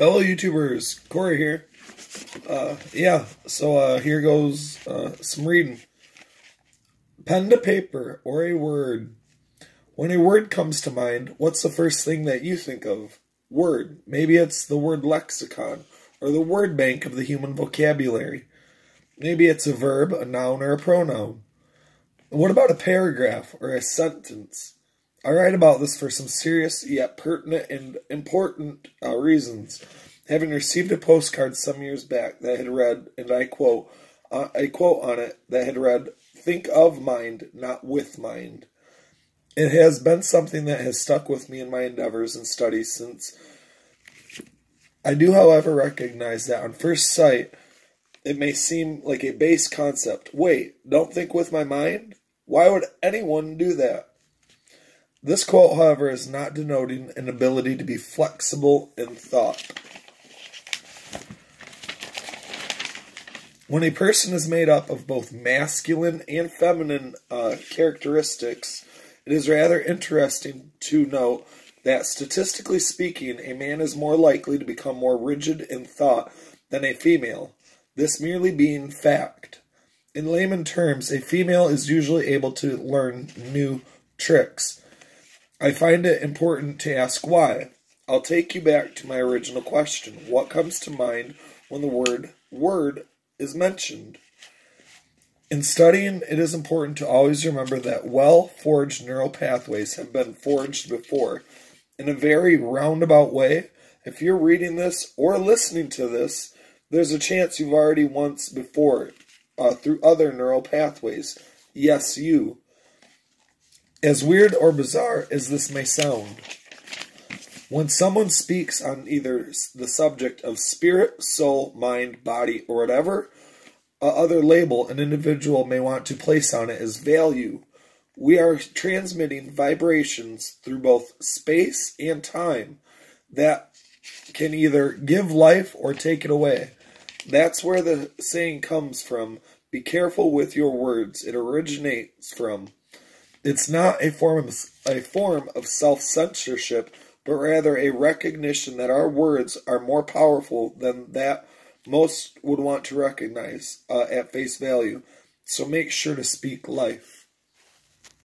Fellow YouTubers, Corey here. Uh, yeah, so uh, here goes uh, some reading. Pen to paper or a word. When a word comes to mind, what's the first thing that you think of? Word. Maybe it's the word lexicon or the word bank of the human vocabulary. Maybe it's a verb, a noun, or a pronoun. What about a paragraph or a sentence? I write about this for some serious yet pertinent and important uh, reasons. Having received a postcard some years back that had read, and I quote, uh, a quote on it that had read, "Think of mind, not with mind." It has been something that has stuck with me in my endeavors and studies since. I do, however, recognize that on first sight, it may seem like a base concept. Wait, don't think with my mind? Why would anyone do that? This quote, however, is not denoting an ability to be flexible in thought. When a person is made up of both masculine and feminine uh, characteristics, it is rather interesting to note that statistically speaking, a man is more likely to become more rigid in thought than a female, this merely being fact. In layman terms, a female is usually able to learn new tricks. I find it important to ask why. I'll take you back to my original question. What comes to mind when the word word is mentioned? In studying, it is important to always remember that well forged neural pathways have been forged before. In a very roundabout way, if you're reading this or listening to this, there's a chance you've already once before uh, through other neural pathways. Yes, you. As weird or bizarre as this may sound, when someone speaks on either the subject of spirit, soul, mind, body, or whatever other label an individual may want to place on it is value, we are transmitting vibrations through both space and time that can either give life or take it away. That's where the saying comes from be careful with your words. It originates from. It's not a form of, a form of self-censorship, but rather a recognition that our words are more powerful than that most would want to recognize uh, at face value. So make sure to speak life.